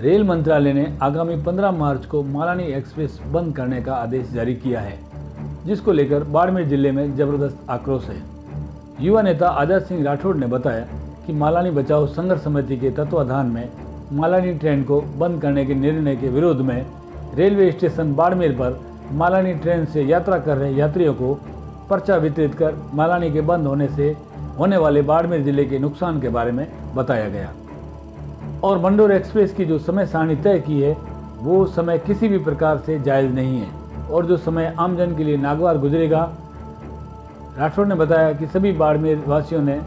Rail मंत्रालय ने आगामी 15 मार्च को मालानी एक्सप्रेस बंद करने का आदेश जारी किया है, जिसको लेकर बाड़मेर ज़िले में ज़बरदस्त आक्रोश है। युवा नेता आज़ाद सिंह राठौड़ ने बताया कि मालानी बचाओ संघर्ष समिति के तत्वाधान में मालानी ट्रेन को बंद करने के निर्णय के विरोध में रेलवे स्टेशन बाड़मेर पर मालानी ट्रेन से यात्रा कर रहे यात्रियों को पर्चा वितरित कर मालानी के बंद होने से होने वाले बाड़मेर ज़िले के नुकसान के बारे में बताया गया। और मंडोर एक्सप्रेस की जो समय सारणी तय की है, वो समय किसी भी प्रकार से जायज़ नहीं है। और जो समय आमजन के लिए नागवार गुजरेगा, राठौर ने बताया कि सभी बाड़मेर वासियों ने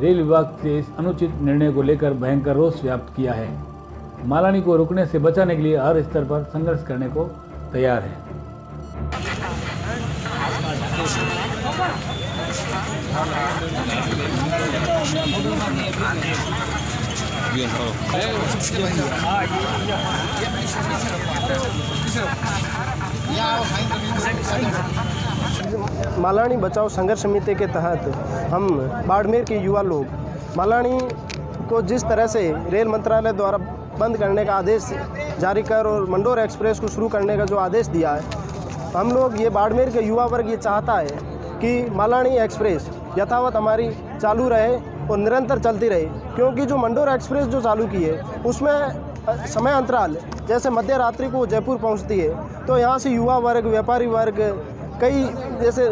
रेल विभाग से इस अनुचित निर्णय को लेकर भयंकर रोष व्याप्त किया है। मालानी को रुकने से बचाने के लिए हर स्तर पर संघर्ष करने को तैयार है। मालानी बचाओ संघर्ष समिति के तहत हम बाड़मेर के युवा लोग, मालानी को जिस तरह से रेल मंत्रालय द्वारा बंद करने का आदेश जारी कर और मंडोर एक्सप्रेस को शुरू करने का जो आदेश दिया है, हम लोग ये बाड़मेर के युवा वर्ग ये चाहता है कि मालानी एक्सप्रेस यथावत हमारी चालू रहे और निरंतर चलती रही, क्योंकि जो मंडोर एक्सप्रेस जो चालू की है, उसमें समय अंतराल, जैसे मध्य रात्रि को जयपुर पहुँचती है तो यहाँ से युवा वर्ग, व्यापारी वर्ग, कई, जैसे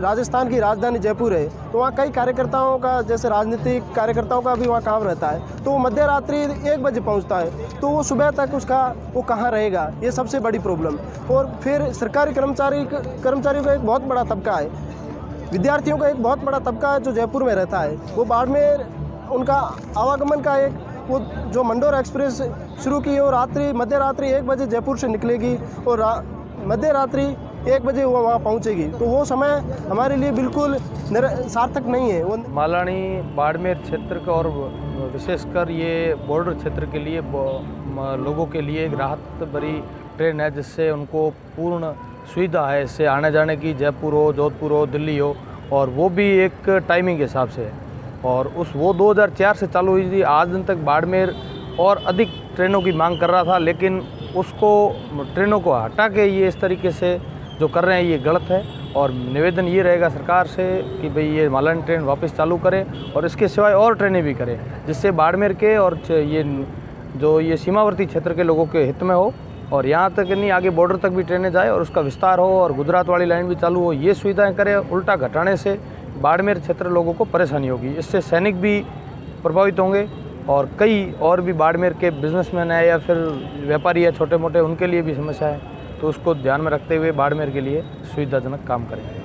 राजस्थान की राजधानी जयपुर है तो वहाँ कई कार्यकर्ताओं का, जैसे राजनीतिक कार्यकर्ताओं का भी वहाँ काम रहता है तो मध्य रात्रि एक बजे पहुँचता है तो वो सुबह तक उसका, वो कहाँ रहेगा, ये सबसे बड़ी प्रॉब्लम और फिर सरकारी कर्मचारी, कर्मचारियों का एक बहुत बड़ा तबका है विद्यार्थियों का एक बहुत बड़ा तबका जो जयपुर में रहता है। वो बाड़मेर उनका आवागमन का एक वो जो मंडोर एक्सप्रेस शुरू की और रात्रि मध्य रात्रि एक बजे जयपुर से निकलेगी और मध्य रात्रि एक बजे वो वहाँ पहुँचेगी। तो वो समय हमारे लिए बिल्कुल सार्थक नहीं है। वो मालानी बाड़मेर क्षेत्र का और विशेषकर ये बॉर्डर क्षेत्र के लिए लोगों के लिए एक राहत भरी ट्रेन है, जिससे उनको पूर्ण सुविधा है। इससे आने जाने की जयपुर हो, जोधपुर हो, दिल्ली हो और वो भी एक टाइमिंग के हिसाब से और उस वो 2004 से चालू हुई थी, आज दिन तक बाड़मेर और अधिक ट्रेनों की मांग कर रहा था, लेकिन उसको, ट्रेनों को हटा के ये इस तरीके से जो कर रहे हैं, ये गलत है। और निवेदन ये रहेगा सरकार से कि भाई ये मालन ट्रेन वापस चालू करें और इसके सिवाय और ट्रेनें भी करें, जिससे बाड़मेर के और ये जो ये सीमावर्ती क्षेत्र के लोगों के हित में हो। और यहाँ तक नहीं, आगे बॉर्डर तक भी ट्रेनें जाए और उसका विस्तार हो और गुजरात वाली लाइन भी चालू हो, ये सुविधाएँ करें उल्टा घटाने से बाड़मेर क्षेत्र लोगों को परेशानी होगी। इससे सैनिक भी प्रभावित होंगे और कई और भी बाड़मेर के बिजनेसमैन हैं या फिर व्यापारी है छोटे मोटे उनके लिए भी समस्या है। तो उसको ध्यान में रखते हुए बाड़मेर के लिए सुविधाजनक काम करें।